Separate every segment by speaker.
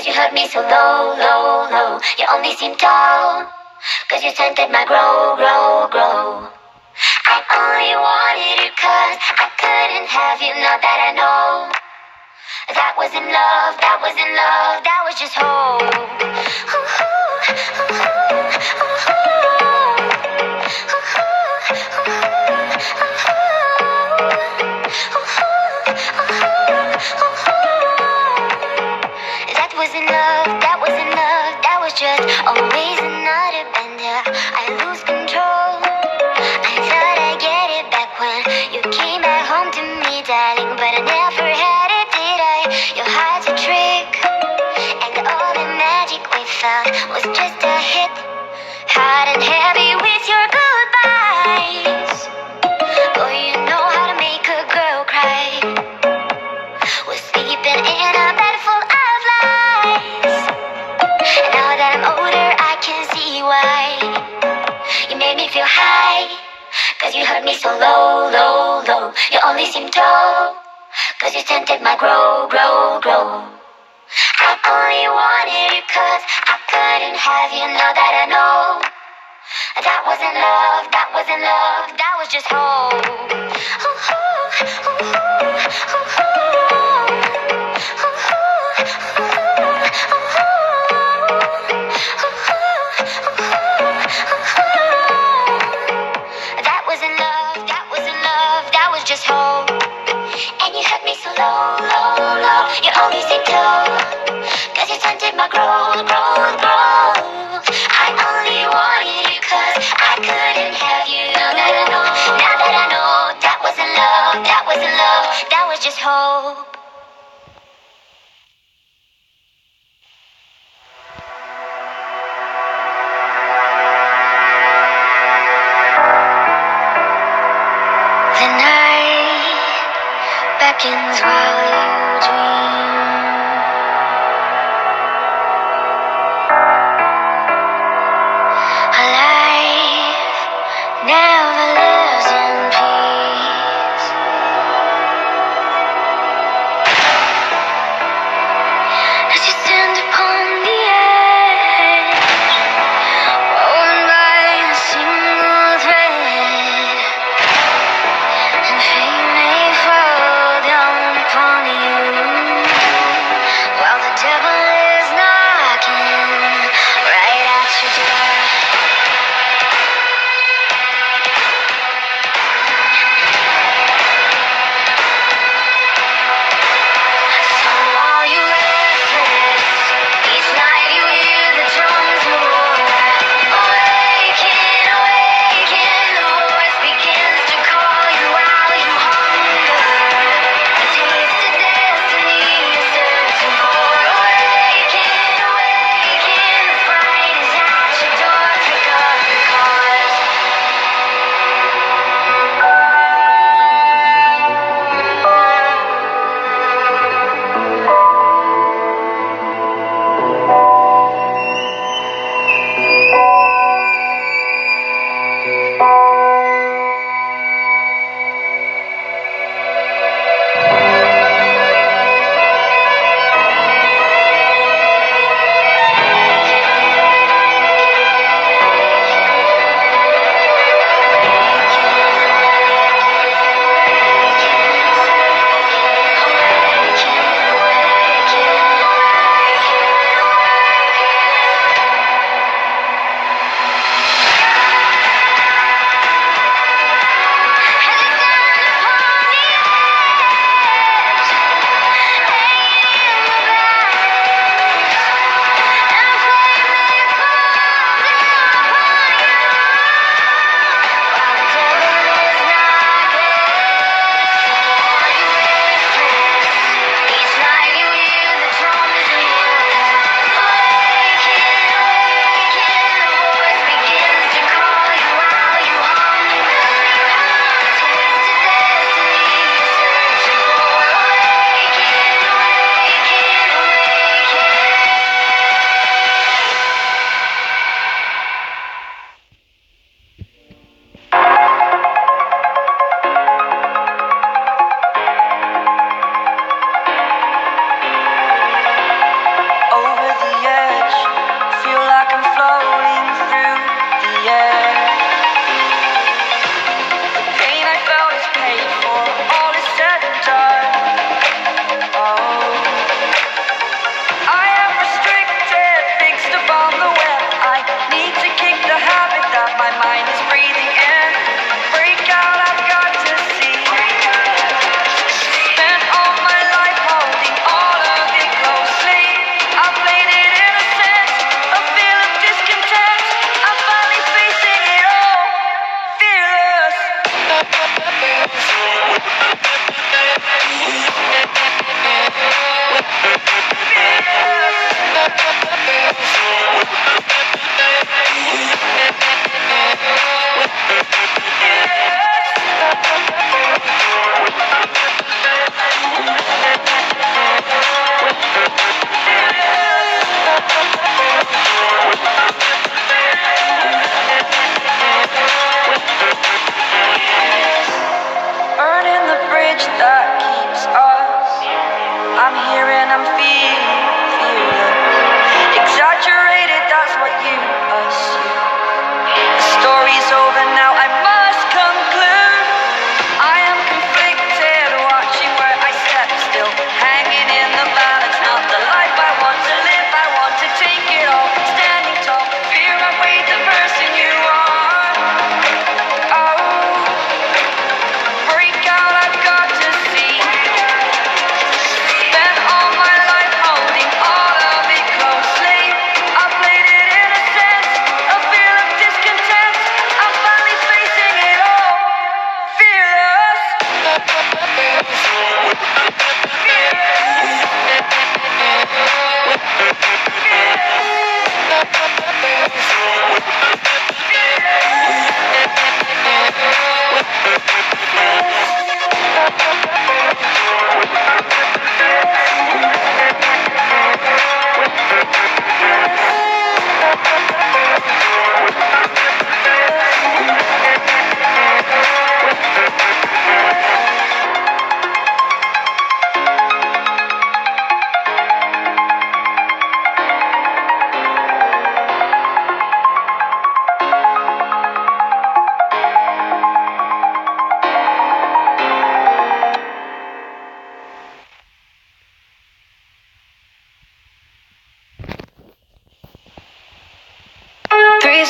Speaker 1: Cause you hurt me so low, low, low. You only seem tall. Cause you scented my grow, grow, grow. I only wanted you cause I couldn't have you now that I know. That wasn't love, that wasn't love, that was just hope. That wasn't love, that wasn't love, that was just always another bender. I lose control. I thought I'd get it back when you came back home to me, darling, but I never had it, did I? Your heart's a trick, and all the magic we felt was just a hit. Hard and heavy only seem tall. Cause you scented my grow, grow, grow. I only wanted you cause I couldn't have you now that I know. That wasn't love, that wasn't love, that was just hope. That oh, oh, oh, low, low, low. You only seem to, cause you scented my growth, growth, growth. I only wanted you cause I couldn't have you. Now that I know, now that I know, that wasn't love, that wasn't love, that was just hope.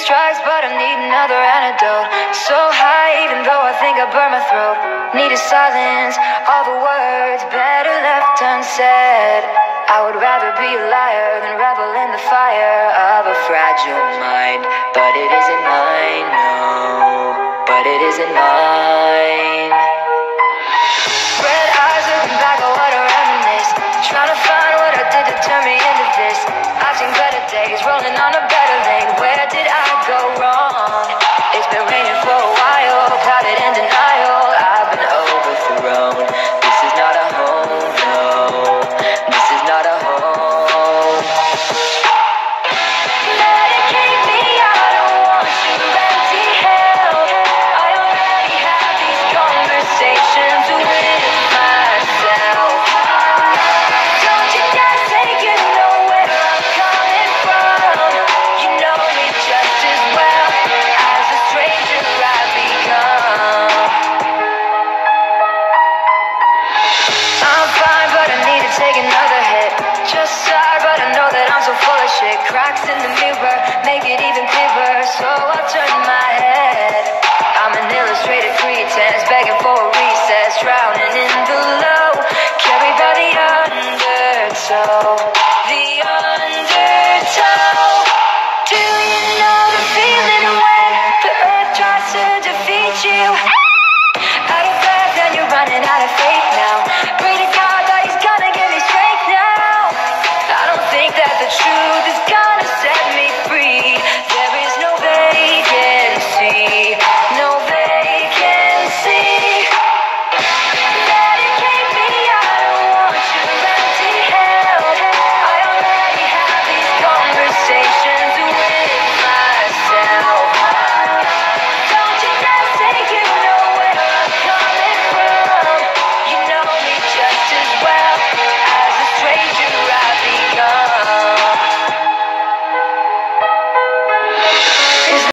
Speaker 2: Strikes, but I need another antidote. So high, even though I think I burn my throat. Need a silence, all the words better left unsaid. I would rather be a liar than revel in the fire of a fragile mind. But it isn't mine, no. But it isn't mine.